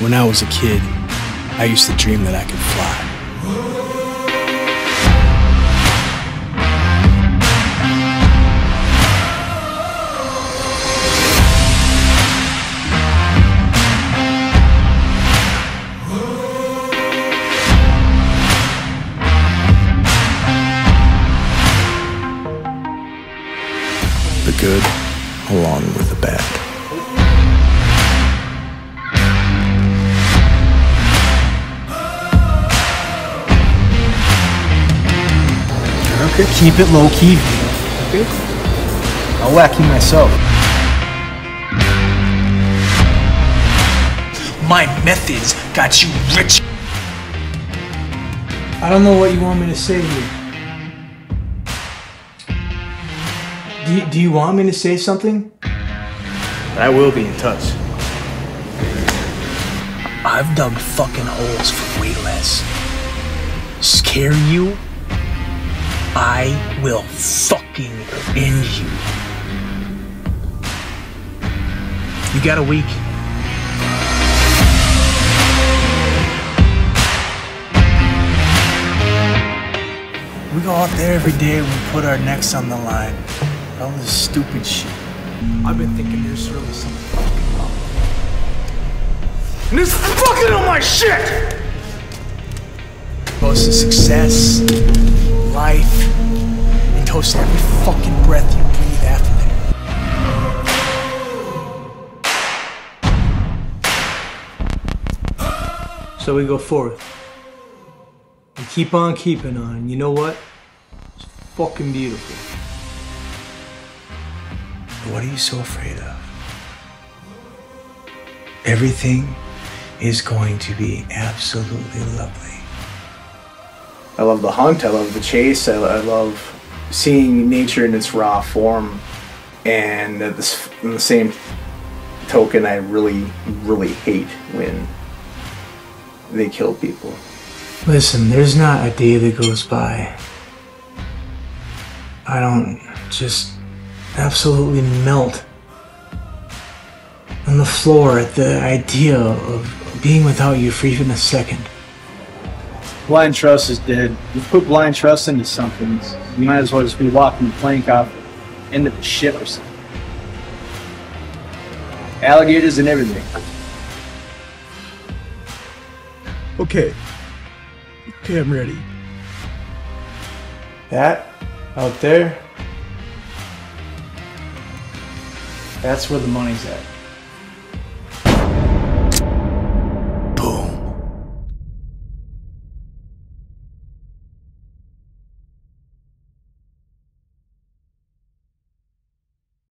When I was a kid, I used to dream that I could fly. The good along with the bad. Okay, keep it low key. Okay. I'll whack you myself. My methods got you rich. I don't know what you want me to say here. Do you, do you want me to say something? I will be in touch. I've dug fucking holes for way less. Scare you? I will fucking end you. You got a week. We go out there every day and we put our necks on the line. All this stupid shit. I've been thinking there's really some fucking problem. And it's fucking on my shit! Most of success, life, and toast every fucking breath you breathe after that. So we go forth. And keep on keeping on. You know what? It's fucking beautiful. What are you so afraid of? Everything is going to be absolutely lovely. I love the hunt. I love the chase. I, I love seeing nature in its raw form. And at this, in the same token, I really, really hate when they kill people. Listen, there's not a day that goes by. I don't just absolutely melt on the floor at the idea of being without you for even a second. Blind trust is dead. You put blind trust into something, you might as well just be walking the plank off into the ship or something. Alligators and everything. Okay. Okay, I'm ready. That out there, that's where the money's at.